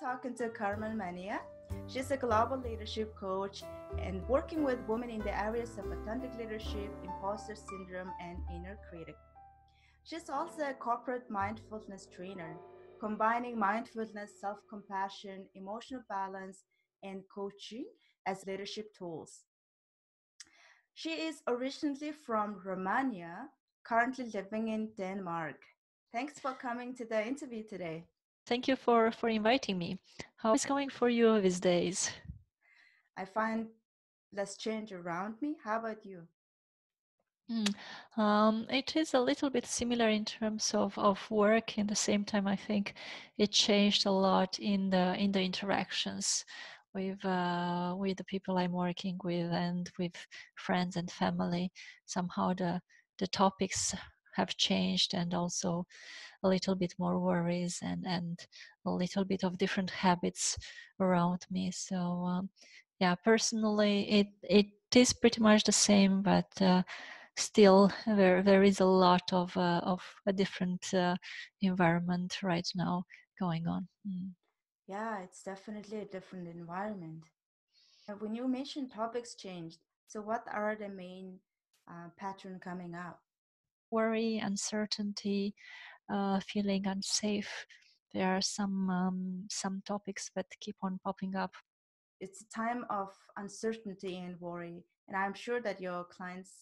Talking to Carmen Manea. She's a global leadership coach and working with women in the areas of authentic leadership, imposter syndrome, and inner critic. She's also a corporate mindfulness trainer, combining mindfulness, self compassion, emotional balance, and coaching as leadership tools. She is originally from Romania, currently living in Denmark. Thanks for coming to the interview today. Thank you for, for inviting me. How is going for you these days? I find less change around me. How about you? Mm. Um, it is a little bit similar in terms of, of work. In the same time, I think it changed a lot in the in the interactions with uh, with the people I'm working with and with friends and family. Somehow the the topics have changed and also a little bit more worries and and a little bit of different habits around me. So um, yeah, personally, it it is pretty much the same, but uh, still there there is a lot of uh, of a different uh, environment right now going on. Mm. Yeah, it's definitely a different environment. When you mentioned topics changed, so what are the main uh, pattern coming up? Worry, uncertainty, uh, feeling unsafe. There are some um, some topics that keep on popping up. It's a time of uncertainty and worry, and I'm sure that your clients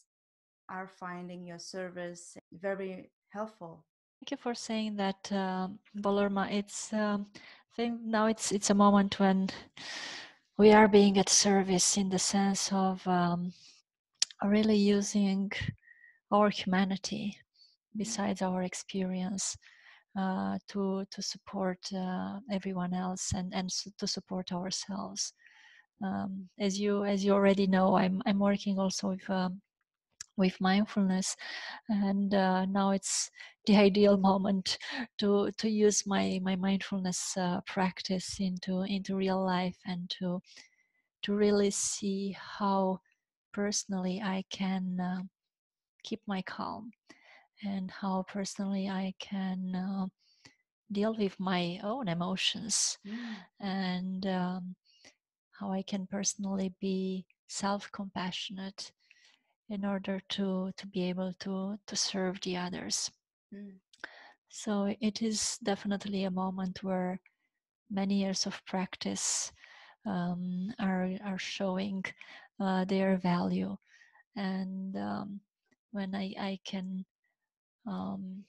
are finding your service very helpful. Thank you for saying that, um, Bolormaa. It's um, I think now it's it's a moment when we are being at service in the sense of um, really using our humanity besides our experience uh, to to support uh, everyone else and and to support ourselves. Um, as you as you already know, I'm I'm working also with um, with mindfulness and uh, now it's the ideal moment to to use my my mindfulness uh, practice into into real life and to to really see how personally i can uh, keep my calm and how personally i can uh, deal with my own emotions mm. and um, how i can personally be self compassionate in order to to be able to to serve the others mm. so it is definitely a moment where many years of practice um, are are showing uh, their value and um, when I, I can um,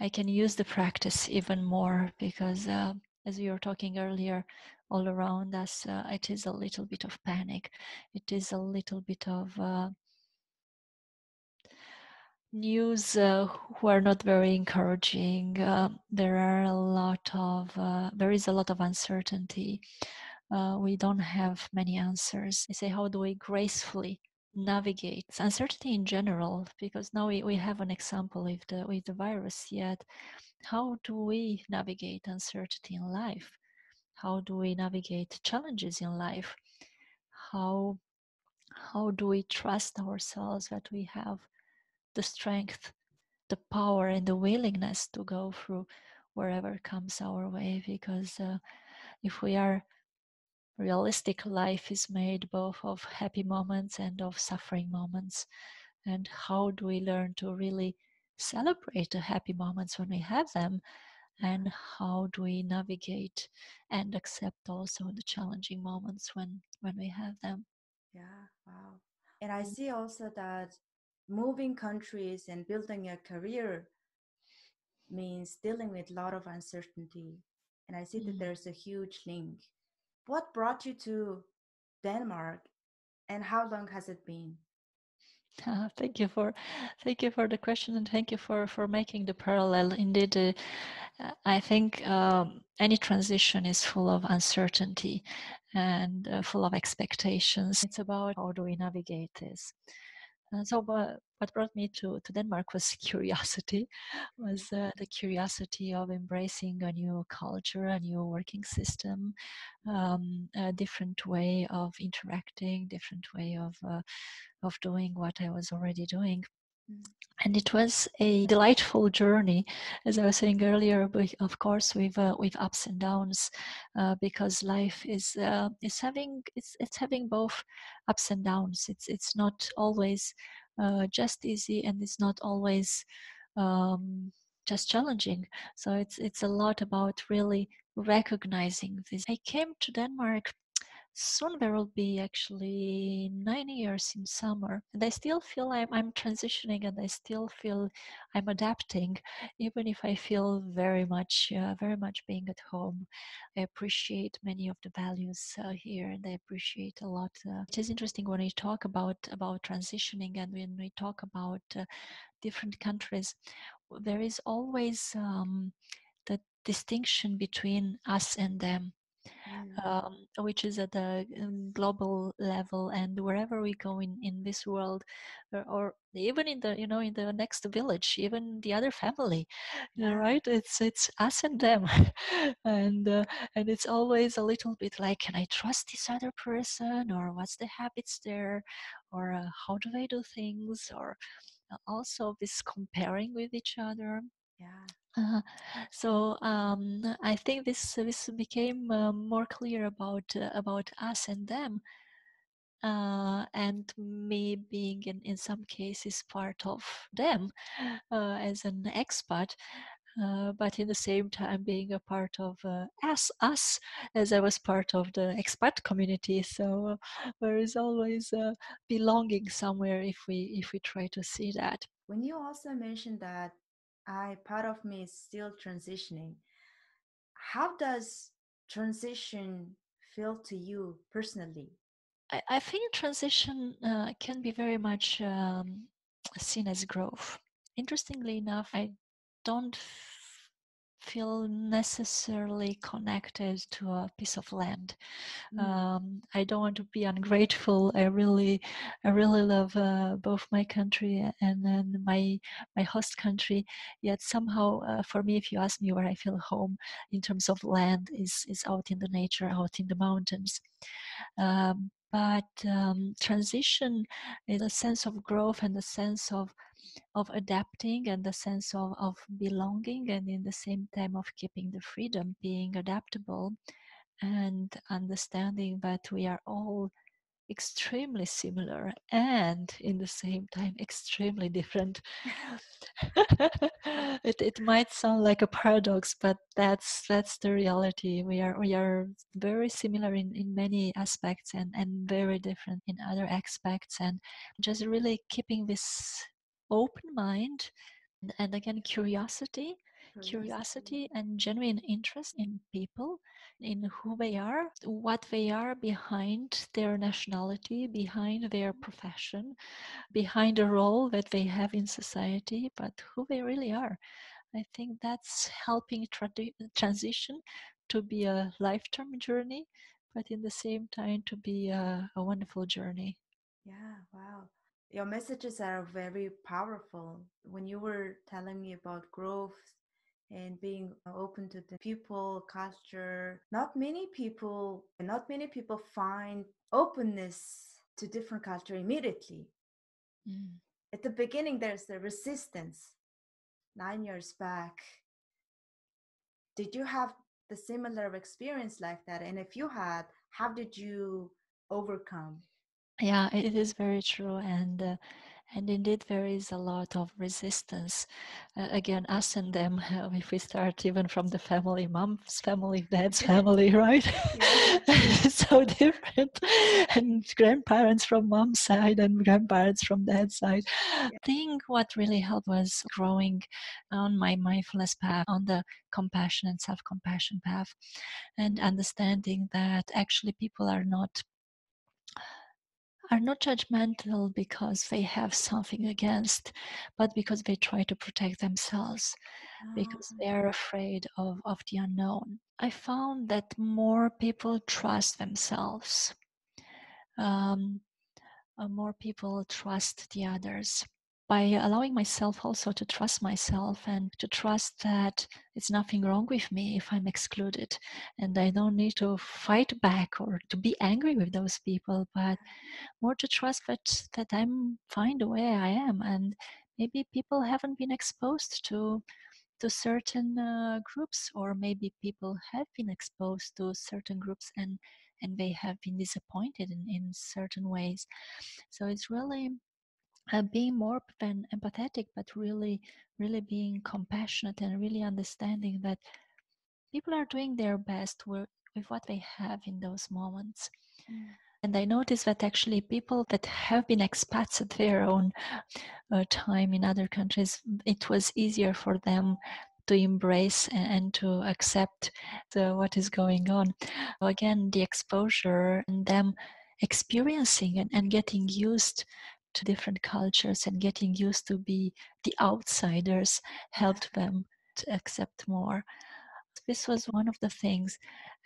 I can use the practice even more because uh, as we were talking earlier all around us, uh, it is a little bit of panic. It is a little bit of uh, news uh, who are not very encouraging. Uh, there are a lot of uh, there is a lot of uncertainty. We don't have many answers. I say, how do we gracefully navigate uncertainty in general? Because now we, we have an example with the with the virus. Yet, how do we navigate uncertainty in life? how do we navigate challenges in life how how do we trust ourselves that we have the strength the power and the willingness to go through wherever comes our way because uh, if we are realistic life is made both of happy moments and of suffering moments. And how do we learn to really celebrate the happy moments when we have them? And how do we navigate and accept also the challenging moments when when we have them? Yeah wow. And i see also that moving countries and building a career means dealing with a lot of uncertainty. And i see mm. that there's a huge link what brought you to denmark and how long has it been uh, thank you for thank you for the question and thank you for for making the parallel indeed uh, I think um, any transition is full of uncertainty and uh, full of expectations. It's about how do we navigate this. And so, but what brought me to, to Denmark was curiosity, was uh, the curiosity of embracing a new culture, a new working system, um, a different way of interacting, different way of uh, of doing what I was already doing. And it was a delightful journey, as I was saying earlier. of course, with uh, with ups and downs, uh, because life is uh, is having it's it's having both ups and downs. It's it's not always uh, just easy, and it's not always um, just challenging. So it's it's a lot about really recognizing this. I came to Denmark soon there will be actually nine years in summer and i still feel I'm, I'm transitioning and i still feel i'm adapting even if i feel very much uh, very much being at home. I appreciate many of the values uh, here and i appreciate a lot uh, it is interesting when we talk about about transitioning and when we talk about uh, different countries there is always um, the distinction between us and them mm. um, which is at the um, global level and wherever we go in, in this world or, or, even in the you know in the next village even the other family right? It's it's us and them. And uh, and it's always a little bit like can i trust this other person? Or what's the habits there? Or uh, how do they do things? Or uh, also this comparing with each other. Yeah uh, so um, I think this this became uh, more clear about uh, about us and them, uh, and me being in in some cases part of them uh, as an expat. Uh, but in the same time being a part of us us as I was part of the expat community so there is always belonging somewhere if we if we try to see that when you also mentioned that I part of me is still transitioning. How does transition feel to you personally? I, I think transition uh, can be very much um, seen as growth. Interestingly enough, I don't feel necessarily connected to a piece of land. Mm. Um, I don't want to be ungrateful. I really, I really love uh, both my country and then my my host country. Yet somehow, uh, for me, if you ask me where I feel home in terms of land, is is out in the nature, out in the mountains. Um, but um, transition in a sense of growth and a sense of of adapting and the sense of, of belonging and in the same time of keeping the freedom being adaptable and understanding that we are all extremely similar and in the same time extremely different. It, it might sound like a paradox but that's that's the reality. We are we are very similar in, in many aspects and and very different in other aspects and just really keeping this open mind and again curiosity curiosity. and genuine interest in people in who they are what they are behind their nationality behind their mm-hmm. profession behind the role that they have in society but who they really are. I think that's helping tra- transition to be a lifetime journey but in the same time to be a, a wonderful journey. Yeah wow your messages are very powerful. When you were telling me about growth and being open to the people, culture, not many people, not many people find openness to different culture immediately. Mm. At the beginning, there's the resistance. Nine years back, did you have the similar experience like that? And if you had, how did you overcome? Yeah, it is very true, and uh, and indeed there is a lot of resistance. Uh, again, us and them. Uh, if we start even from the family, mom's family, dad's family, right? so different, and grandparents from mom's side and grandparents from dad's side. Yeah. I think what really helped was growing on my mindfulness path, on the compassion and self-compassion path, and understanding that actually people are not are not judgmental because they have something against, but because they try to protect themselves, because they are ah. afraid of, of the unknown. I found that more people trust themselves, um, uh, more people trust the others by allowing myself also to trust myself and to trust that it's nothing wrong with me if I'm excluded. And I don't need to fight back or to be angry with those people, but more to trust that that I'm fine the way I am. And maybe people haven't been exposed to to certain uh, groups or maybe people have been exposed to certain groups and and they have been disappointed in, in certain ways. So it's really uh, being more than empathetic but really really being compassionate and really understanding that people are doing their best with, with what they have in those moments mm. And I noticed that actually people that have been expats at their own uh, time in other countries, it was easier for them to embrace and to accept the, what is going on. Again, the exposure and them experiencing and, and getting used to different cultures and getting used to be the outsiders helped them to accept more. This was one of the things.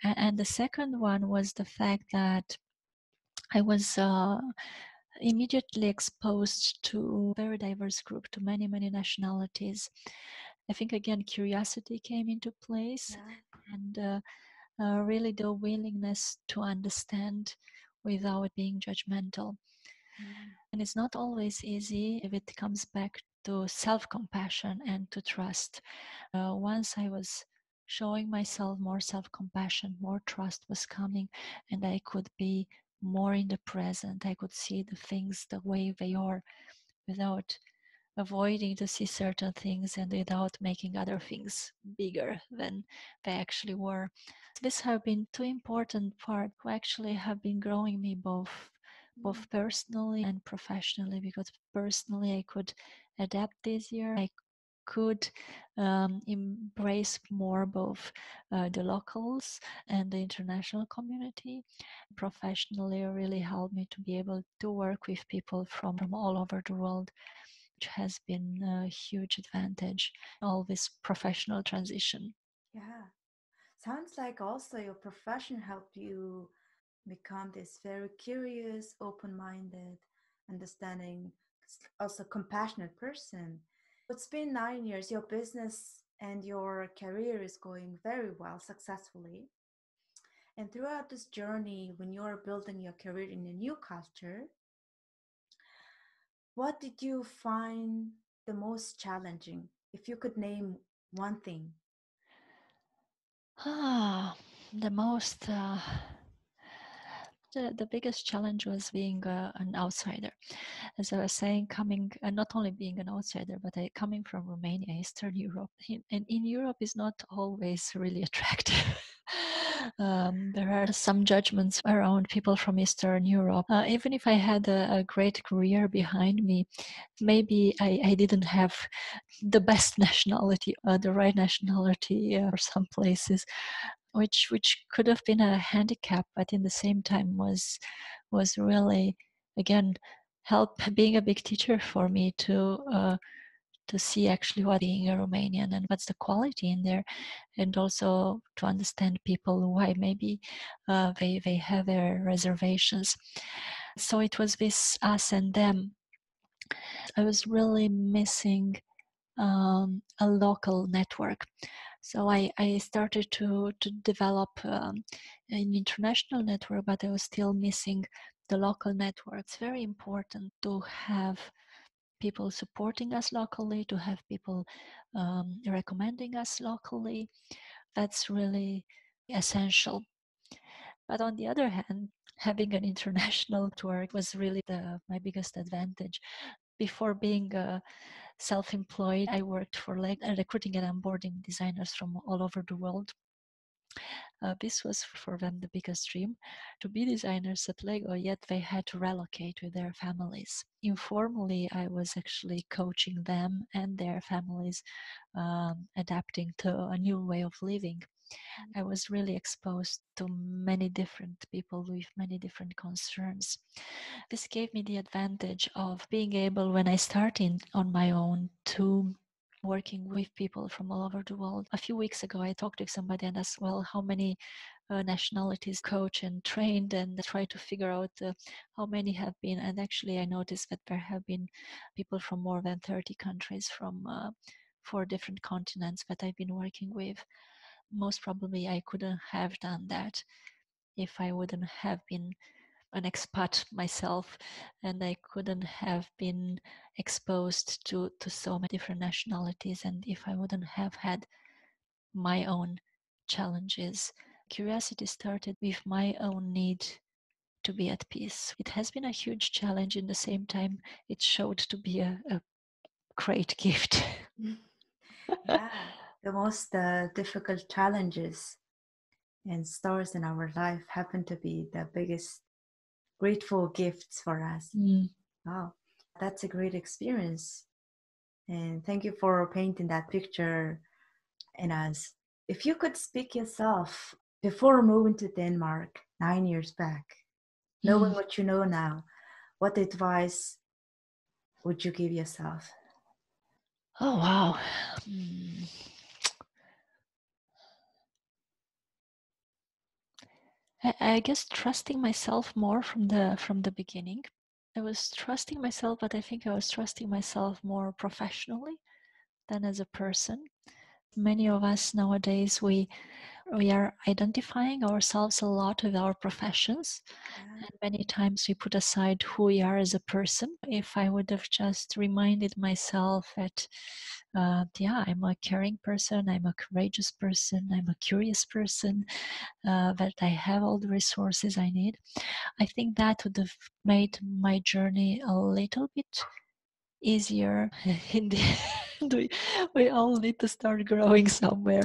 And the second one was the fact that I was uh, immediately exposed to a very diverse group, to many, many nationalities. I think again, curiosity came into place yeah. and uh, uh, really the willingness to understand without being judgmental. Mm. And it's not always easy if it comes back to self compassion and to trust. Uh, once I was showing myself more self compassion, more trust was coming, and I could be more in the present. I could see the things the way they are without avoiding to see certain things and without making other things bigger than they actually were. This have been two important parts who actually have been growing me both both mm. personally and professionally because personally I could adapt this year. I could um, embrace more both uh, the locals and the international community. Professionally, really helped me to be able to work with people from, from all over the world, which has been a huge advantage. All this professional transition. Yeah, sounds like also your profession helped you become this very curious, open-minded, understanding, also compassionate person it's been nine years. Your business and your career is going very well, successfully. And throughout this journey, when you're building your career in a new culture, what did you find the most challenging? If you could name one thing. Ah, the most. Uh the, the biggest challenge was being uh, an outsider. As I was saying, coming and uh, not only being an outsider, but I, coming from Romania, Eastern Europe, in, and in Europe is not always really attractive. um, there are some judgments around people from Eastern Europe. Uh, even if I had a, a, great career behind me, maybe I, I didn't have the best nationality, uh, the right nationality uh, for some places which which could have been a handicap, but in the same time was was really again help being a big teacher for me to uh, to see actually what being a Romanian and what's the quality in there, and also to understand people why maybe uh, they they have their reservations. So it was this us and them. I was really missing um, a local network. So I, I started to, to develop um, an international network, but I was still missing the local network. It's very important to have people supporting us locally, to have people um, recommending us locally. That's really essential. But on the other hand, having an international network was really the, my biggest advantage. Before being a self-employed. I worked for like recruiting and onboarding designers from all over the world. Uh, this was for them the biggest dream to be designers at Lego, yet they had to relocate with their families. Informally, I was actually coaching them and their families um, adapting to a new way of living. I was really exposed to many different people with many different concerns. This gave me the advantage of being able, when I started on my own, to working with people from all over the world. A few weeks ago, I talked with somebody and asked, well, how many uh, nationalities coach and trained and try to figure out uh, how many have been. And actually, I noticed that there have been people from more than 30 countries from uh, four different continents that I've been working with most probably I couldn't have done that if I wouldn't have been an expat myself and I couldn't have been exposed to, to so many different nationalities. And if I wouldn't have had my own challenges, curiosity started with my own need to be at peace. It has been a huge challenge. In the same time, it showed to be a, a great gift. yeah, the most uh, difficult challenges and stars in our life happen to be the biggest grateful gifts for us. Mm. Wow, that's a great experience. And thank you for painting that picture in us. If you could speak yourself before moving to Denmark nine years back, knowing mm. what you know now, what advice would you give yourself? Oh, wow. Mm. I, guess trusting myself more from the from the beginning. I was trusting myself, but I think I was trusting myself more professionally than as a person. Many of us nowadays we we are identifying ourselves a lot with our professions yeah. and many times we put aside who we are as a person if i would have just reminded myself that uh, yeah i'm a caring person i'm a courageous person i'm a curious person uh, that i have all the resources i need i think that would have made my journey a little bit easier. In the we, we all need to start growing somewhere.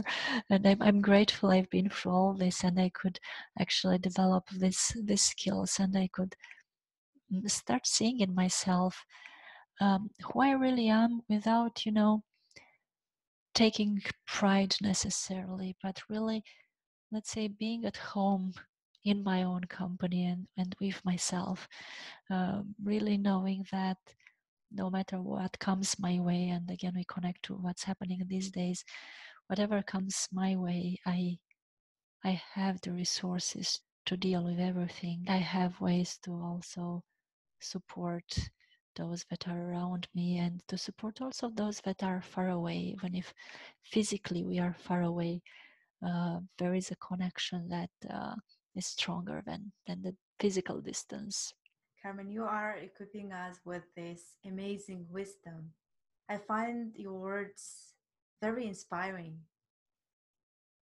And I'm, I'm grateful i've been through all this and i could actually develop this these skills and i could mm, start seeing in myself um, who i really am without you know taking pride necessarily but really let's say being at home in my own company and, and with myself uh, really knowing that no matter what comes my way and again we connect to what's happening these days. Whatever comes my way i i have the resources to deal with everything. I have ways to also support those that are around me and to support also those that are far away. Even if physically we are far away uh, there is a connection that uh, is stronger than than the physical distance Carmen, you are equipping us with this amazing wisdom. I find your words very inspiring.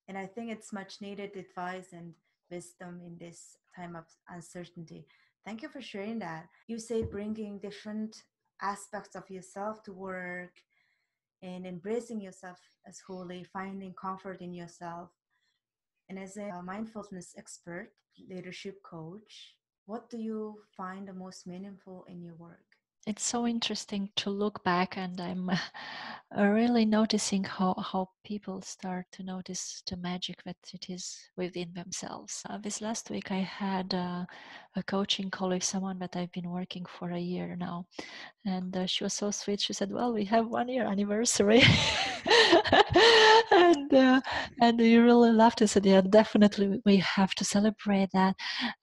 And I think it's much needed advice and wisdom in this time of uncertainty. Thank you for sharing that. You say bringing different aspects of yourself to work and embracing yourself as holy, finding comfort in yourself. And as a mindfulness expert, leadership coach, what do you find the most meaningful in your work? It's so interesting to look back, and I'm really noticing how, how people start to notice the magic that it is within themselves. Uh, this last week, I had uh, a coaching with someone that I've been working for a year now, and uh, she was so sweet. She said, "Well, we have one year anniversary," and uh, and we really laughed. I said, "Yeah, definitely, we have to celebrate that."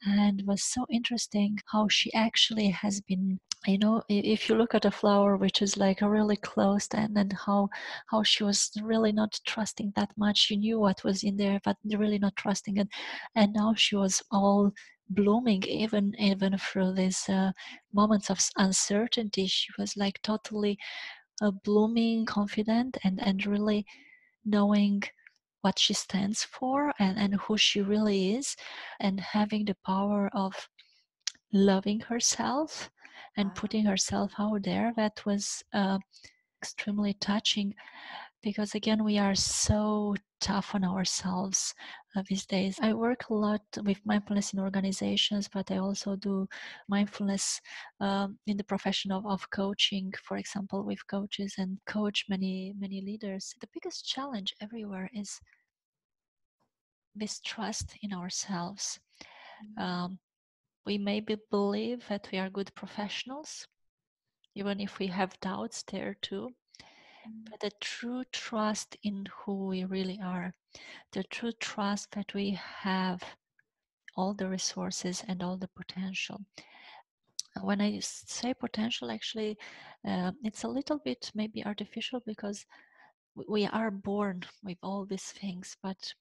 And was so interesting how she actually has been you know if you look at a flower which is like really closed and and how how she was really not trusting that much she knew what was in there but really not trusting it. And now she was all blooming even even through these uh, moments of uncertainty. She was like totally uh, blooming confident and and really knowing what she stands for and, and who she really is and having the power of loving herself and putting herself out there that was uh, extremely touching because again we are so tough on ourselves uh, these days. I work a lot with mindfulness in organizations but i also do mindfulness um, in the profession of, of coaching for example with coaches and coach many many leaders. The biggest challenge everywhere is this trust in ourselves mm-hmm. um, we maybe believe that we are good professionals, even if we have doubts there too. Mm. But the true trust in who we really are, the true trust that we have all the resources and all the potential. When I say potential, actually, uh, it's a little bit maybe artificial because we are born with all these things, but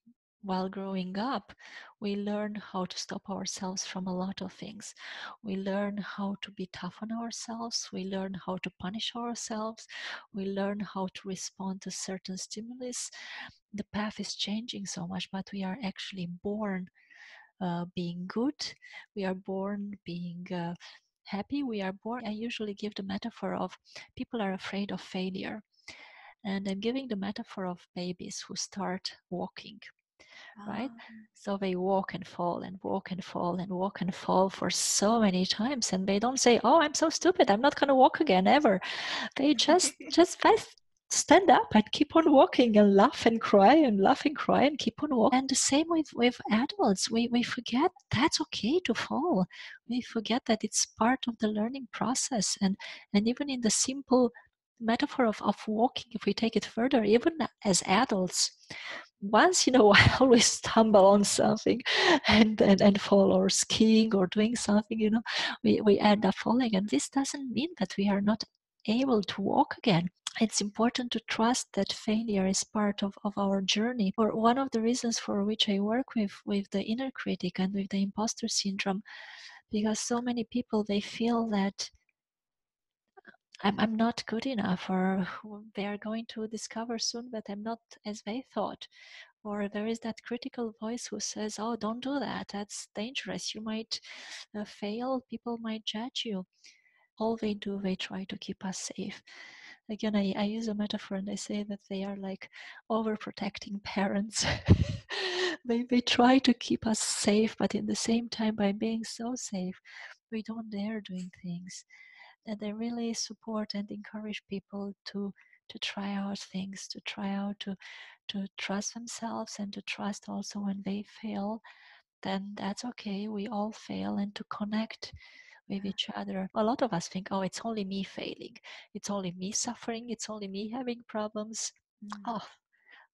while growing up, we learn how to stop ourselves from a lot of things. We learn how to be tough on ourselves. We learn how to punish ourselves. We learn how to respond to certain stimulus. The path is changing so much, but we are actually born uh, being good. We are born being uh, happy. We are born. I usually give the metaphor of people are afraid of failure. And I'm giving the metaphor of babies who start walking right? Ah. So they walk and fall and walk and fall and walk and fall for so many times, and they don't say, "Oh, I'm so stupid. I'm not going to walk again ever." They just just stand up and keep on walking and laugh and cry and laugh and cry and keep on walking. And the same with, with adults. We, we forget that's okay to fall. We forget that it's part of the learning process. And, and even in the simple metaphor of, of walking, if we take it further, even as adults, once in a while we stumble on something and, and, and fall or skiing or doing something, you know, we, we end up falling. And this doesn't mean that we are not able to walk again. It's important to trust that failure is part of, of our journey. Or one of the reasons for which I work with, with the inner critic and with the imposter syndrome, because so many people they feel that I'm, I'm not good enough, or they are going to discover soon that I'm not as they thought. Or there is that critical voice who says, Oh, don't do that. That's dangerous. You might uh, fail. People might judge you. All they do, they try to keep us safe. Again, I, I use a metaphor and I say that they are like overprotecting parents. they, they try to keep us safe, but in the same time, by being so safe, we don't dare doing things that they really support and encourage people to to try out things, to try out to to trust themselves and to trust also when they fail, then that's okay. We all fail and to connect with each other. A lot of us think, oh, it's only me failing, it's only me suffering, it's only me having problems. Mm. Oh,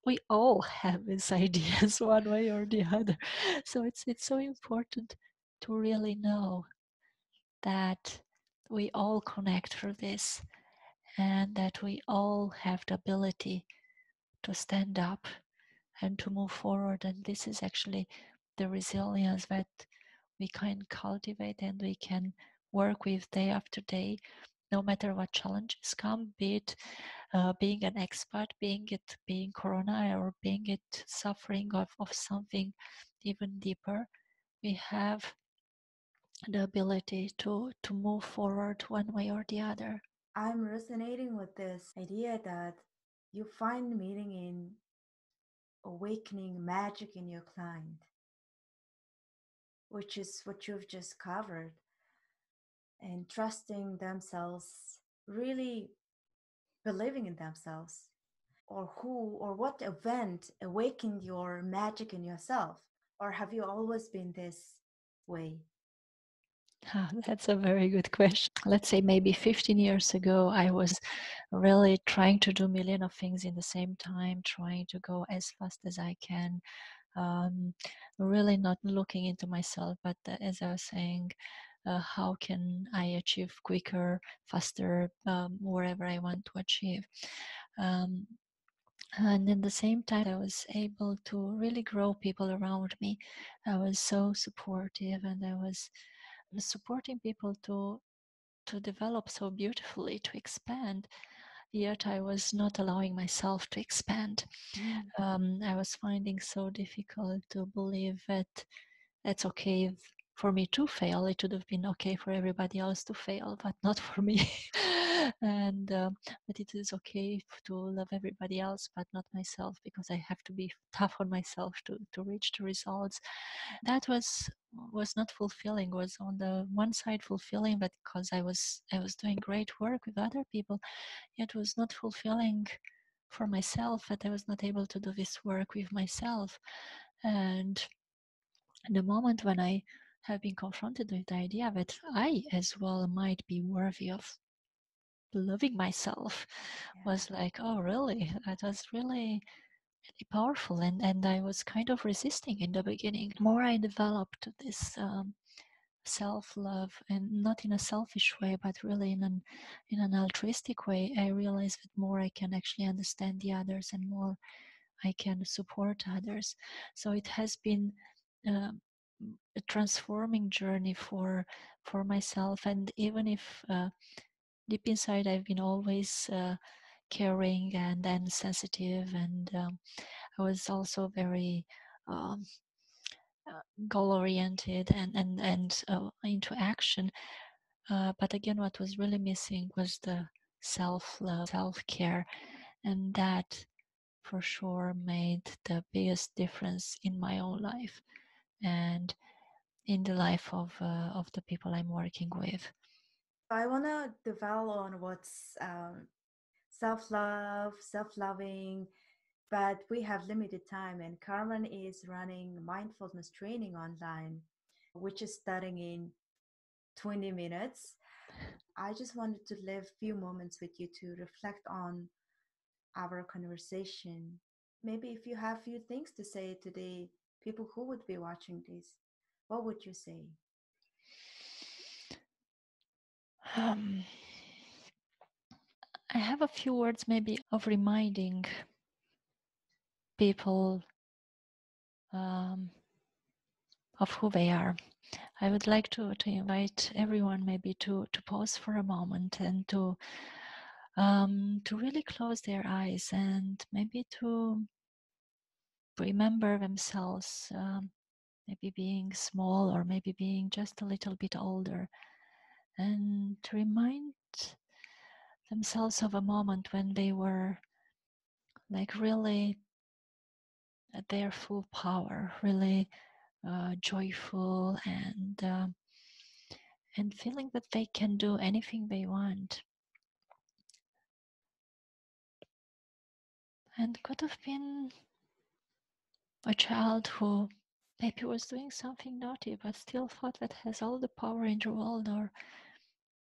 we all have these ideas one way or the other. So it's it's so important to really know that we all connect through this and that we all have the ability to stand up and to move forward. And this is actually the resilience that we can cultivate and we can work with day after day, no matter what challenges come, be it uh, being an expert, being it being corona or being it suffering of, of something even deeper. We have the ability to to move forward one way or the other. I'm resonating with this idea that you find meaning in awakening magic in your client which is what you've just covered and trusting themselves really believing in themselves or who or what event awakened your magic in yourself or have you always been this way Oh, that's a very good question. Let's say maybe 15 years ago, I was really trying to do a million of things in the same time, trying to go as fast as I can, um, really not looking into myself, but uh, as I was saying, uh, how can I achieve quicker, faster, um, wherever I want to achieve. Um, and at the same time, I was able to really grow people around me. I was so supportive and I was supporting people to to develop so beautifully to expand yet i was not allowing myself to expand. Mm. um, i was finding so difficult to believe that it's okay for me to fail. It would have been okay for everybody else to fail but not for me and uh, but it is okay to love everybody else but not myself because i have to be tough on myself to, to reach the results. That was was not fulfilling was on the one side fulfilling but because i was i was doing great work with other people it was not fulfilling for myself that i was not able to do this work with myself. And the moment when i have been confronted with the idea that i as well might be worthy of loving myself yeah. was like oh really that was really really powerful and and i was kind of resisting in the beginning more i developed this um, self-love and not in a selfish way but really in an in an altruistic way i realized that more i can actually understand the others and more I can support others. So it has been uh, a transforming journey for for myself, and even if uh, deep inside I've been always uh, caring and then sensitive, and um, I was also very um, uh, goal oriented and and and uh, into action. Uh, but again, what was really missing was the self love, self care, and that for sure made the biggest difference in my own life and in the life of uh, of the people I'm working with. I want to dwell on what's um, self love, self loving, but we have limited time. And Carmen is running mindfulness training online, which is starting in 20 minutes. I just wanted to live a few moments with you to reflect on our conversation. Maybe if you have few things to say today, people who would be watching this, what would you say? Um, I have a few words maybe of reminding people um, of who they are. I would like to, to invite everyone maybe to, to pause for a moment and to um, to really close their eyes and maybe to remember themselves, um, maybe being small or maybe being just a little bit older, and remind themselves of a moment when they were like really at their full power, really uh, joyful and uh, and feeling that they can do anything they want. And could have been a child who maybe was doing something naughty but still thought that has all the power in the world, or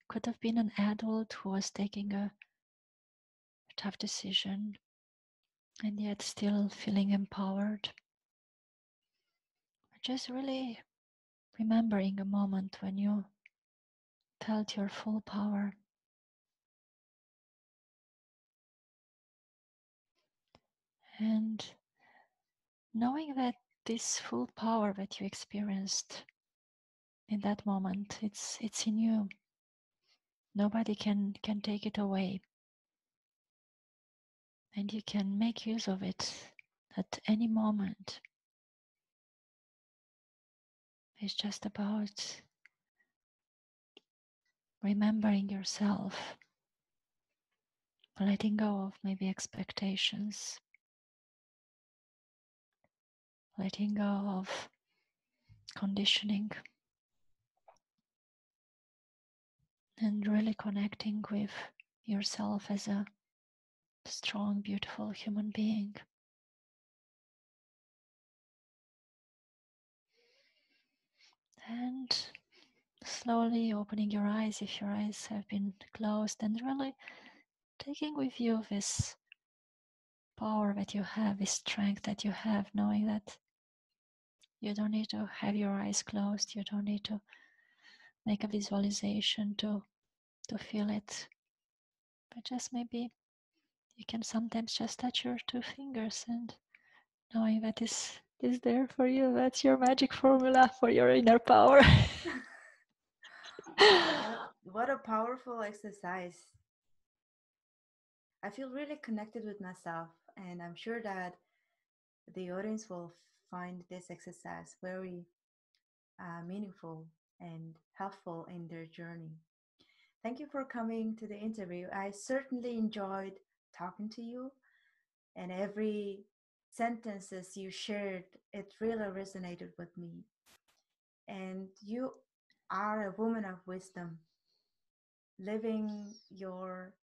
could have been an adult who was taking a tough decision and yet still feeling empowered. Just really remembering a moment when you felt your full power. And knowing that this full power that you experienced in that moment, it's it's in you. Nobody can can take it away. And you can make use of it at any moment. It's just about remembering yourself, letting go of maybe expectations, letting go of conditioning, and really connecting with yourself as a strong, beautiful human being. And slowly opening your eyes if your eyes have been closed, and really taking with you this power that you have, this strength that you have, knowing that you don't need to have your eyes closed, you don't need to make a visualization to to feel it. But just maybe you can sometimes just touch your two fingers and knowing that is is there for you. That's your magic formula for your inner power. what a powerful exercise. I feel really connected with myself, and I'm sure that the audience will find this exercise very uh, meaningful and helpful in their journey. Thank you for coming to the interview. I certainly enjoyed talking to you, and every sentences you shared, it really resonated with me. And you are a woman of wisdom, living your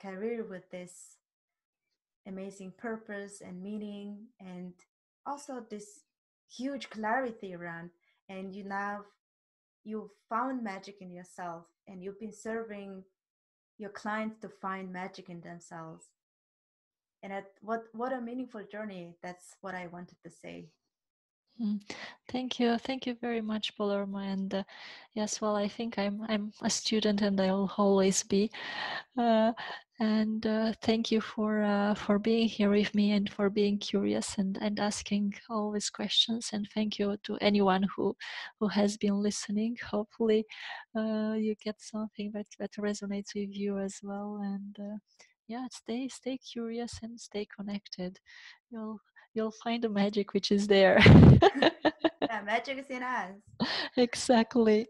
career with this amazing purpose and meaning, and also this huge clarity around. And you now you found magic in yourself, and you've been serving your clients to find magic in themselves and at what what a meaningful journey that's what i wanted to say Mm, thank you, thank you very much, Bolormaa. And uh, yes, well, I think I'm I'm a student, and I'll always be. Uh, and uh, thank you for uh, for being here with me and for being curious and and asking always questions. And thank you to anyone who who has been listening. Hopefully, uh, you get something that that resonates with you as well. And uh, yeah, stay stay curious and stay connected. You'll you'll find the magic which is there. yeah, magic is in us. exactly.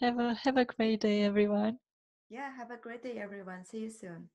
Have a have a great day, everyone. Yeah, have a great day, everyone. See you soon.